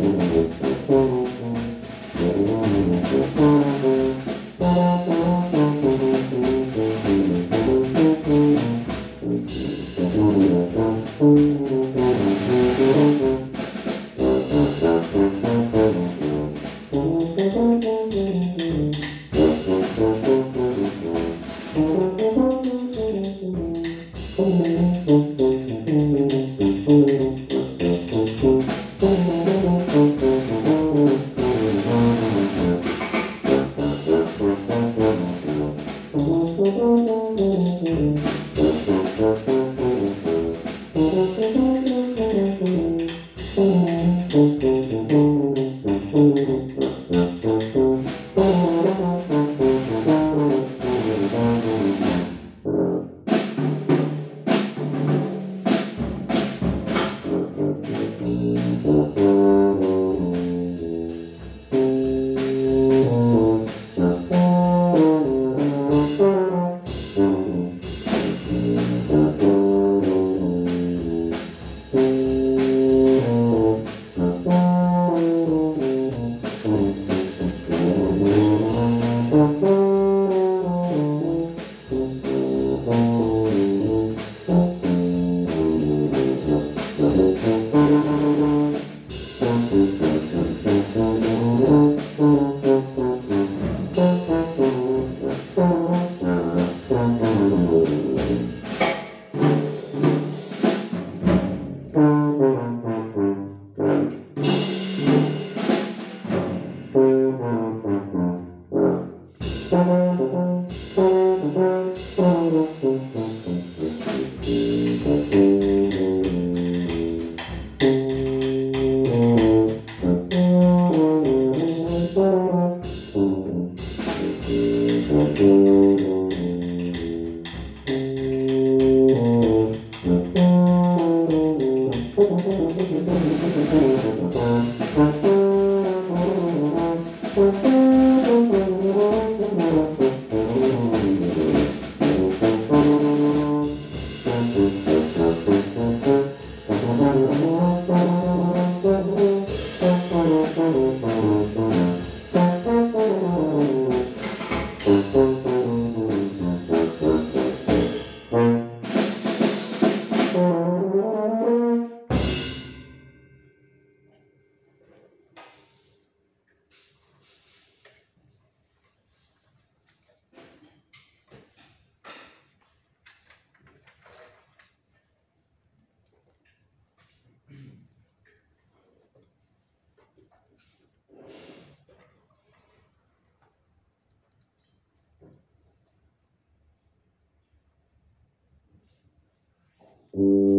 Thank you. Mm.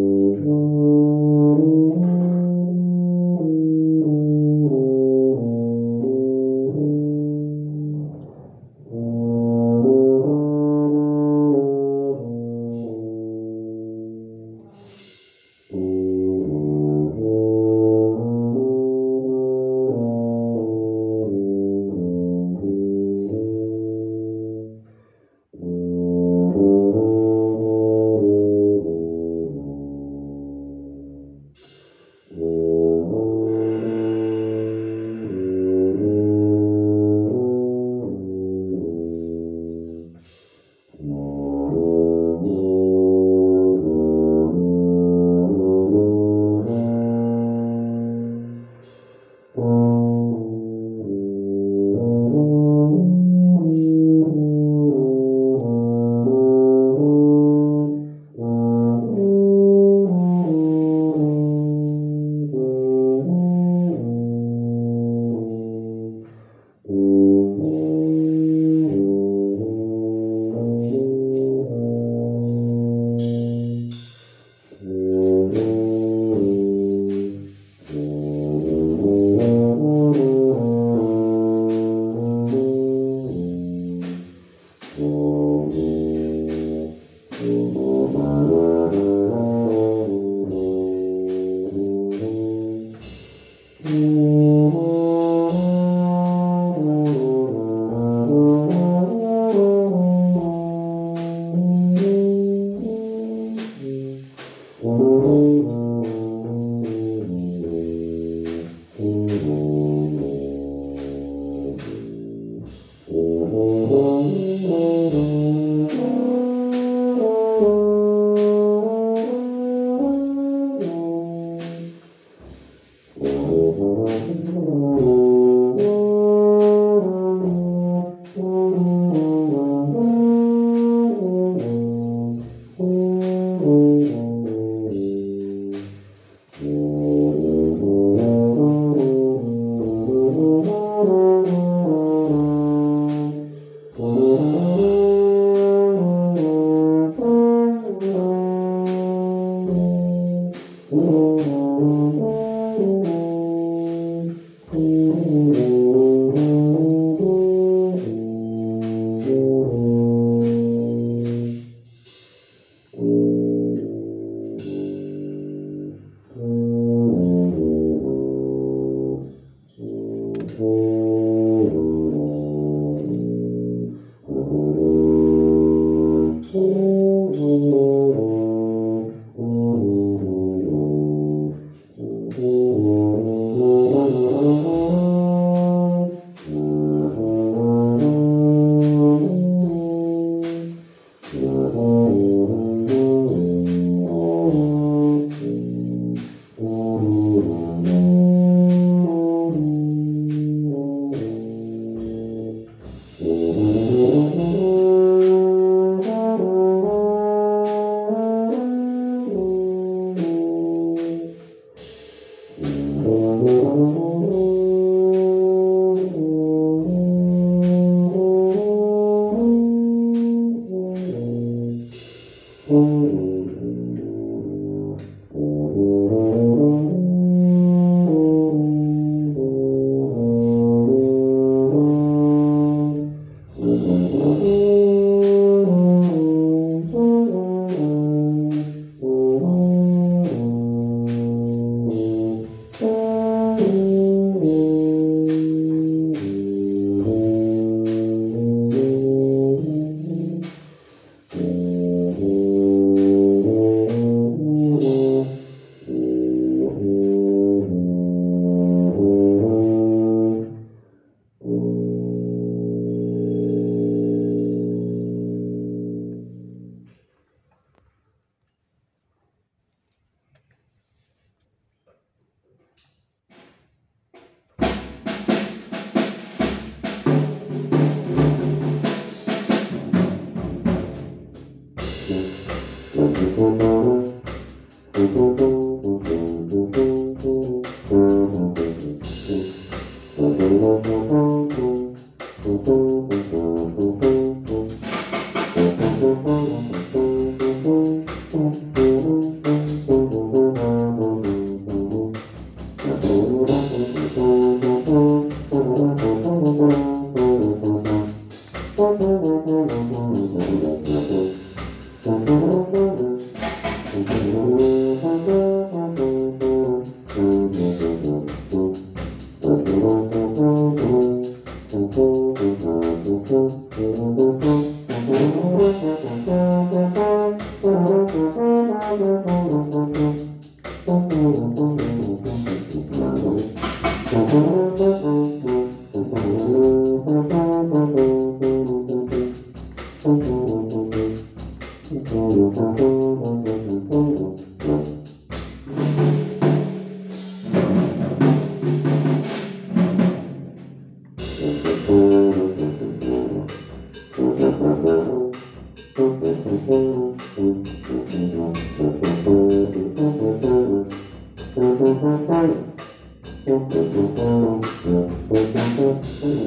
Mm-hmm. vou Thank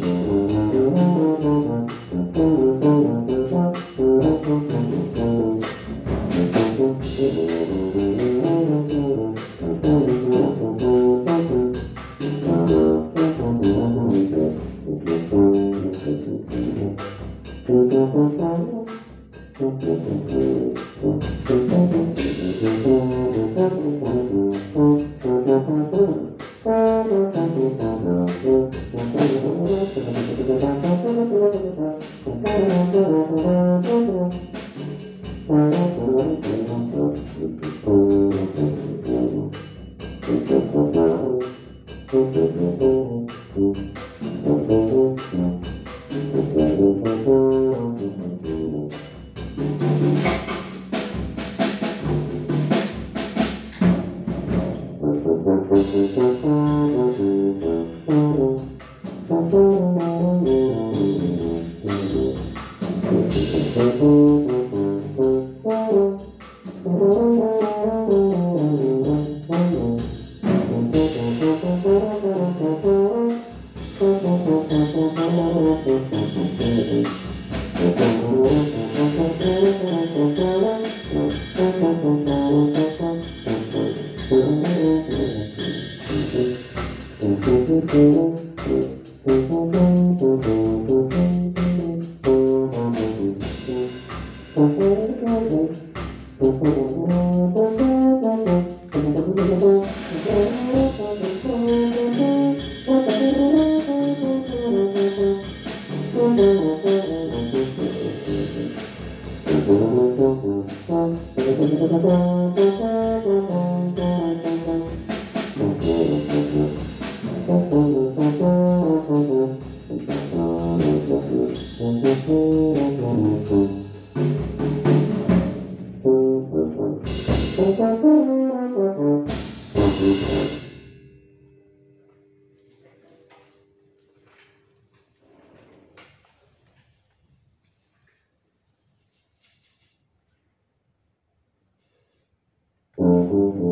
Música Thank you. Música